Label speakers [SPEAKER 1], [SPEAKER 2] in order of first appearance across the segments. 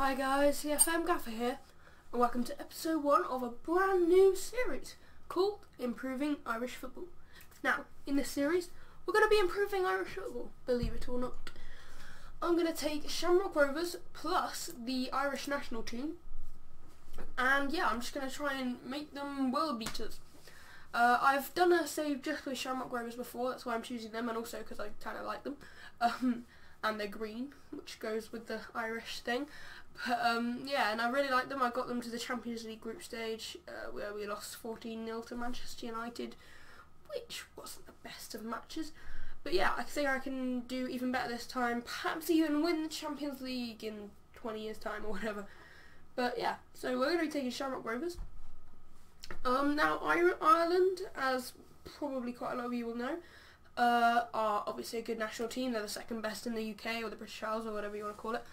[SPEAKER 1] Hi guys, The FM Gaffer here, and welcome to episode one of a brand new series called Improving Irish Football. Now, in this series, we're going to be improving Irish football, believe it or not. I'm going to take Shamrock Rovers plus the Irish national team, and yeah, I'm just going to try and make them world beaters. Uh, I've done a save just with Shamrock Rovers before, that's why I'm choosing them, and also because I kind of like them. Um, and they're green, which goes with the Irish thing. But um, yeah, and I really like them. I got them to the Champions League group stage uh, where we lost 14 0 to Manchester United, which wasn't the best of matches. But yeah, I think I can do even better this time. Perhaps even win the Champions League in 20 years' time or whatever. But yeah, so we're going to be taking Shamrock Rovers. Um, now Ireland, as probably quite a lot of you will know, uh, are obviously a good national team. They're the second best in the UK or the British Isles or whatever you want to call it.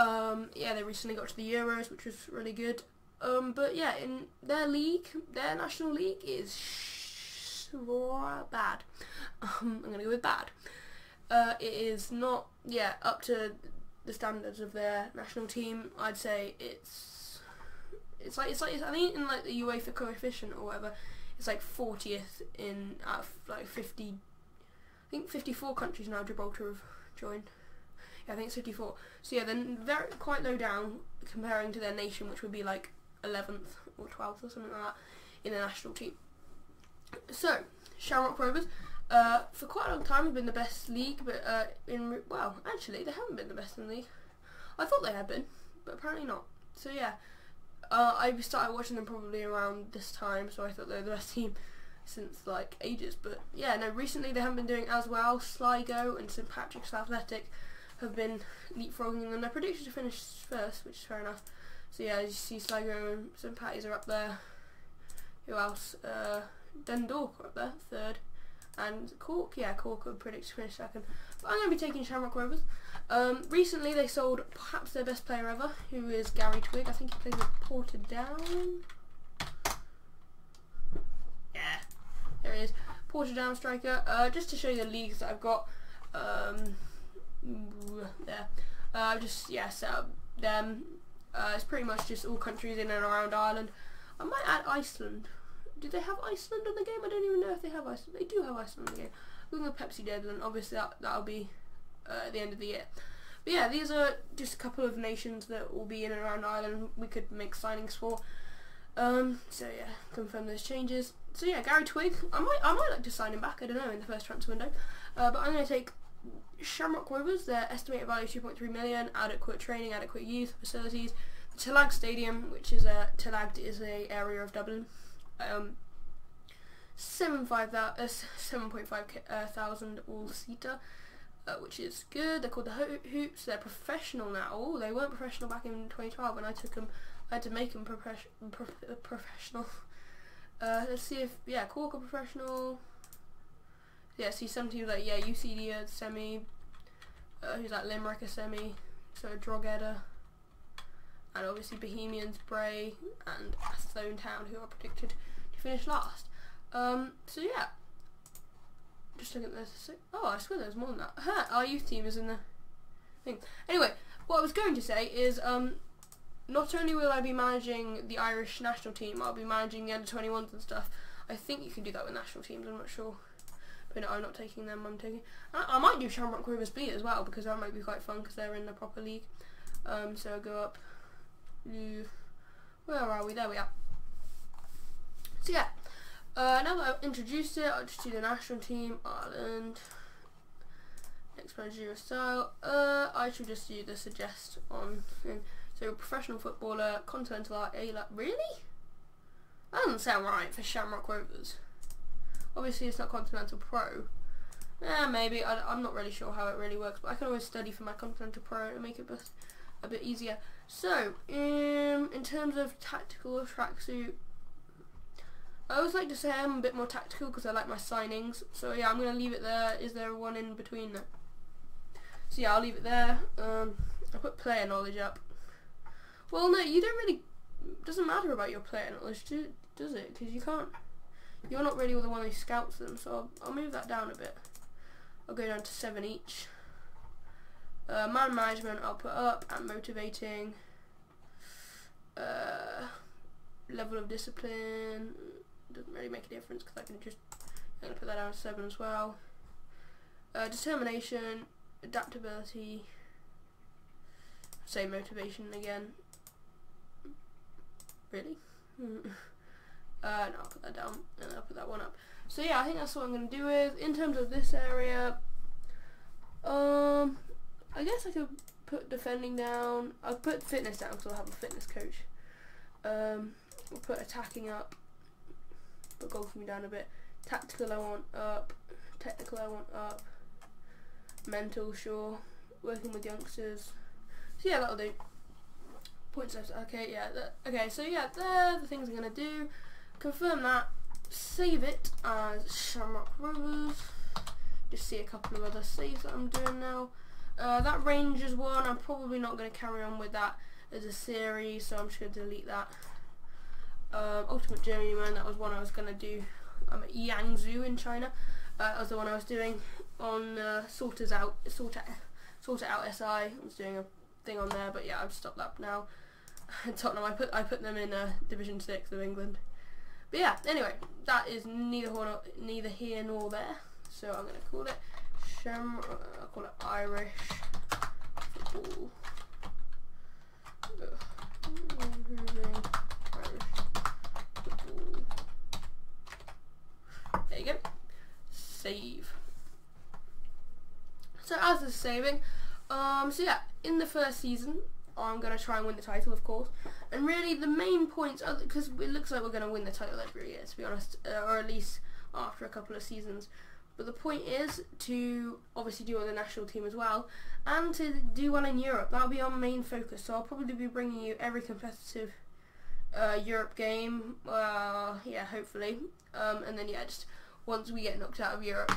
[SPEAKER 1] Um, yeah, they recently got to the Euros, which was really good. Um, but yeah, in their league, their national league is bad. Um, I'm gonna go with bad. Uh, it is not, yeah, up to the standards of their national team. I'd say it's, it's like it's like I think in like the UEFA coefficient or whatever, it's like 40th in out of like 50 I think 54 countries now Gibraltar have joined. Yeah, I think it's 54. So yeah, then very quite low down comparing to their nation, which would be like 11th or 12th or something like that in the national team. So Shamrock Rovers, uh, for quite a long time have been the best league, but uh, in well, actually they haven't been the best in the league. I thought they had been, but apparently not. So yeah, uh, I started watching them probably around this time, so I thought they were the best team since like ages. But yeah, no, recently they haven't been doing as well. Sligo and St Patrick's Athletic have been leapfrogging them. They're predicted to finish first, which is fair enough. So yeah, as you see, Sligo and St Patty's are up there. Who else? Uh, Dundalk are up there, third. And Cork, yeah, Cork are predicted to finish second. But I'm going to be taking Shamrock Rovers. Um, recently they sold perhaps their best player ever, who is Gary Twigg. I think he plays with Portadown. Yeah, there he is. Portadown striker. Uh, just to show you the leagues that I've got. Um, there. Uh, just, yeah, set up them. Uh, it's pretty much just all countries in and around Ireland. I might add Iceland. Do they have Iceland on the game? I don't even know if they have Iceland. They do have Iceland on the game. Look at Pepsi deild, obviously that, that'll be uh, at the end of the year. But yeah, these are just a couple of nations that will be in and around Ireland we could make signings for. Um, so yeah, confirm those changes. So yeah, Gary Twigg, I might I might like to sign him back. I don't know in the first transfer window. Uh, but I'm going to take Shamrock Rovers. Their estimated value is 2.3 million. Adequate training, adequate youth facilities. The Tallaght Stadium, which is a Tallaght is a area of Dublin. Um, seven five uh, seven point five uh, thousand all seater. Uh, which is good. They're called the Ho Hoops. They're professional now. They weren't professional back in 2012 when I took them. I had to make them prof professional. Uh, let's see if yeah, Cork are professional. Yeah, see some teams like yeah, UCD are semi. Uh, who's that? Limerick a semi. So Drogheda. And obviously Bohemians, Bray, and Athlone Town, who are predicted to finish last. Um, so yeah. Just looking at this. Oh, I swear there's more than that. Huh, our youth team is in the thing. Anyway, what I was going to say is um, not only will I be managing the Irish national team, I'll be managing the under 21s and stuff. I think you can do that with national teams, I'm not sure. But no, I'm not taking them, I'm taking... I, I might do Shamrock Rovers B as well, because that might be quite fun, because they're in the proper league. Um, so go up... Where are we? There we are. So yeah, uh, now that I've introduced it, I'll just do the national team, Ireland, next managerial style. Uh, I should just do the suggest on... So professional footballer, continental A really? That doesn't sound right for Shamrock Rovers. Obviously it's not Continental Pro. Yeah, maybe. I, am not really sure how it really works, but I can always study for my Continental Pro to make it a bit easier. So, um, in terms of tactical tracksuit, I always like to say I'm a bit more tactical because I like my signings. So yeah, I'm going to leave it there. Is there one in between there? So yeah, I'll leave it there. Um, I put player knowledge up. Well, no, you don't really. Doesn't matter about your player knowledge, do, does it? Because you can't. You're not really the one who scouts them, so I'll, I'll, move that down a bit. I'll go down to seven each. Uh, man management I'll put up and motivating. Uh, level of discipline doesn't really make a difference because I can just I'm gonna put that down to seven as well. Uh, determination, adaptability, same motivation again. Really? uh, no, I'll put that down and I'll put that one up. So yeah, I think that's what I'm gonna do with. In terms of this area, um, I guess I could put defending down. I'll put fitness down because I'll have a fitness coach. Um, we'll put attacking up, put golfing down a bit. Tactical I want up, technical I want up, mental sure, working with youngsters. So yeah, that'll do. Points left. Okay, yeah. That, okay, so yeah, they're the things I'm gonna do. Confirm that. Save it as Shamrock Rovers. Just see a couple of other saves that I'm doing now. Uh, that Rangers one, I'm probably not going to carry on with that as a series, so I'm just going to delete that. Um, Ultimate Journeyman, that was one I was going to do. I'm at Yangzhou in China. Uh, that was the one I was doing on uh, Sorters Out, Sort Out, Out SI. I was doing a thing on there, but yeah, I've stopped that now. Tottenham, I put I put them in uh, Division Six of England. But yeah, anyway, that is neither nor, neither here nor there. So I'm gonna call it Sham. I'll call it Irish football. There you go. Save. So as is saving, um, so yeah, in the first season, I'm going to try and win the title, of course. And really, the main points, are because it looks like we're going to win the title every year, to be honest, uh, or at least after a couple of seasons. But the point is to obviously do on the national team as well, and to do well in Europe. That'll be our main focus. So I'll probably be bringing you every competitive uh, Europe game. Uh, yeah, hopefully. Um, and then yeah, just once we get knocked out of Europe,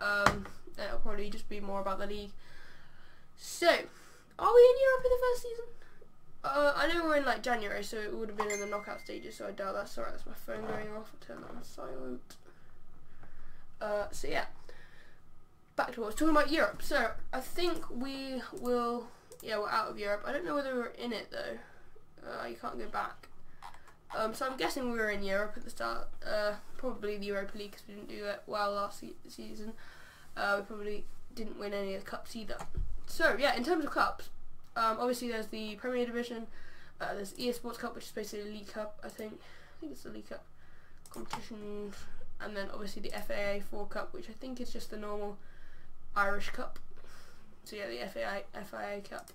[SPEAKER 1] um, it'll probably just be more about the league. So, are we in Europe in the first season? Uh, I know we're in like January, so it would have been in the knockout stages. So I doubt that's alright. That's my phone going off. I'll turn that on silent. Uh, so yeah, back to what I was talking about Europe. So I think we will. Yeah, we're out of Europe. I don't know whether we're in it though. Uh, you can't go back. Um, so I'm guessing we were in Europe at the start. Uh, probably the Europa League because we didn't do that well last se season. Uh, we probably didn't win any of the cups either. So yeah, in terms of cups, um, obviously there's the Premier Division. Uh, there's EA Sports Cup, which is basically a League Cup. I think. I think it's the League Cup competition and then obviously the FAI Ford Cup, which I think is just the normal Irish Cup. So yeah, the FAA FIA Cup.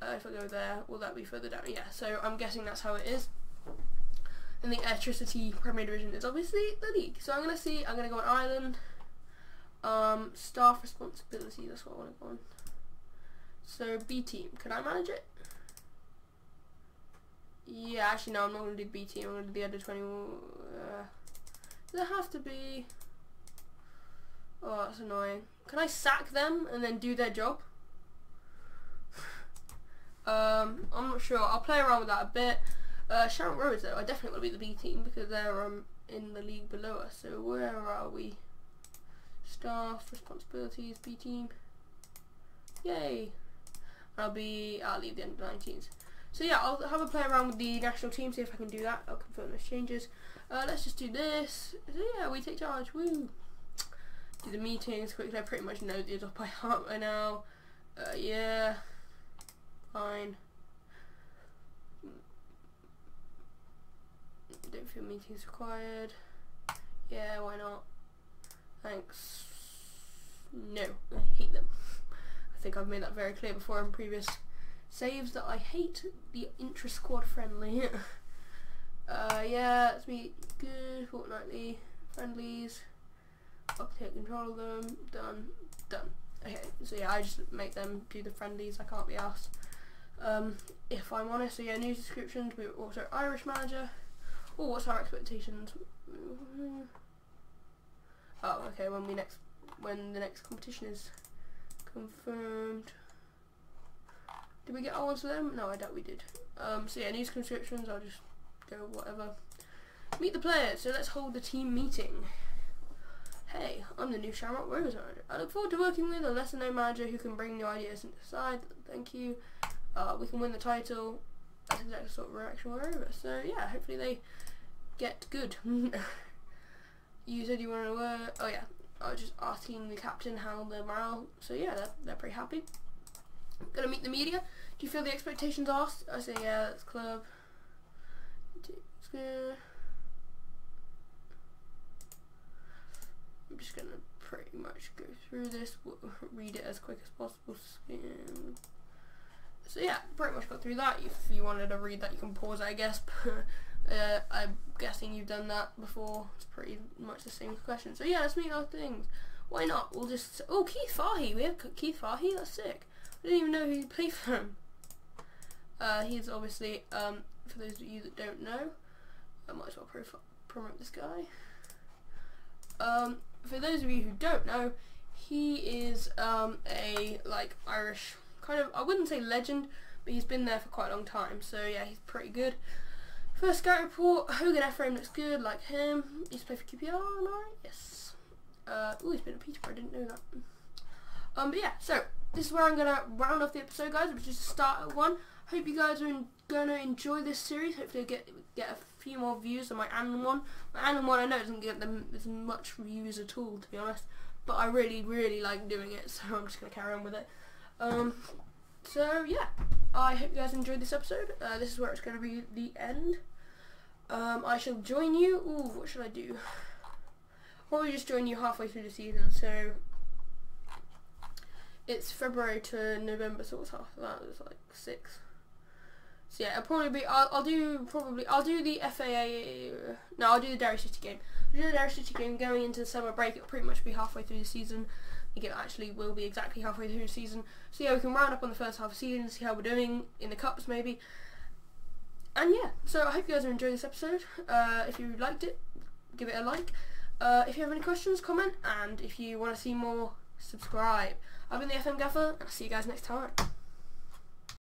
[SPEAKER 1] Uh, if I go there, will that be further down? Yeah, so I'm guessing that's how it is. And the Airtricity Premier Division is obviously the league. So I'm gonna see. I'm gonna go on Ireland. Um, staff responsibility. That's what I want to go on. So B team. Can I manage it? Yeah, actually no. I'm not gonna do B team. I'm gonna do the under 20. Uh, it have to be... Oh, that's annoying. Can I sack them and then do their job? um, I'm not sure. I'll play around with that a bit. Uh, Shamrock Rovers, though, I definitely want to be the B team because they're um, in the league below us. So where are we? Staff, responsibilities, B team. Yay! I'll be, I'll leave the end under 19s. So yeah, I'll have a play around with the national team, see if I can do that. I'll confirm those changes. Uh, let's just do this. So yeah, we take charge. Woo! Do the meetings quickly. I pretty much know these off by heart by now. Uh, yeah. Fine. Don't feel meetings required. Yeah, why not? Thanks. No, I hate them. I think I've made that very clear before in previous saves that I hate the intra-squad friendly. uh, yeah, let's be good, fortnightly, friendlies, I'll take control of them, done, done. Okay, so yeah, I just make them do the friendlies, I can't be asked. Um, if I'm honest, so yeah, news descriptions, we're also Irish manager. Oh, what's our expectations? Oh, okay, when we next, when the next competition is confirmed. Did we get all of them? No, I doubt we did. Um, so yeah, news conscriptions, I'll just go whatever. Meet the players, so let's hold the team meeting. Hey, I'm the new Shamrock manager. I look forward to working with a lesser known manager who can bring new ideas into the side. Thank you. Uh, we can win the title. exact sort of reaction we're over. So yeah, hopefully they get good. you said you want to, uh, oh yeah, I was just asking the captain how the morale, so yeah, they're, they're pretty happy. Gonna meet the media. Do you feel the expectations are? I say yeah, that's club. I'm just gonna pretty much go through this, read it as quick as possible. So yeah, pretty much got through that. If you wanted to read that, you can pause I guess. uh, I'm guessing you've done that before. It's pretty much the same question. So yeah, let's meet our things. Why not? We'll just... Oh, Keith Fahey. We have Keith Fahey. That's sick. I didn't even know who he played for him. Uh, he's obviously, um, for those of you that don't know, I might as well promote this guy. Um, for those of you who don't know, he is um, a like Irish kind of I wouldn't say legend, but he's been there for quite a long time. So yeah, he's pretty good. First scout report, Hogan Ephraim looks good, like him. He's played for QPR, right? Yes. Uh, oh, he's been at Peterborough, I didn't know that. Um, but yeah, so this is where I'm gonna round off the episode, guys. Which is the start at one. Hope you guys are gonna enjoy this series. Hopefully, I get get a few more views on my Anon one. My Anon one, I know doesn't get them as much views at all, to be honest. But I really, really like doing it, so I'm just gonna carry on with it. Um, so yeah, I hope you guys enjoyed this episode. Uh, this is where it's going to be the end. Um, I shall join you. Ooh, what should I do? Probably just join you halfway through the season. So it's February to November, so what's half of that? It's like six. So yeah, I'll probably be. I'll, I'll do probably. I'll do the FAI. No, I'll do the Derry City game. I'll do the Derry City game going into the summer break. It'll pretty much be halfway through the season think it actually will be exactly halfway through the season. So yeah, we can round up on the first half of the season, see how we're doing in the cups maybe. And yeah, so I hope you guys are enjoying this episode. Uh, if you liked it, give it a like. Uh, if you have any questions, comment, and if you want to see more, subscribe. I've been the FM Gaffer, and I'll see you guys next time.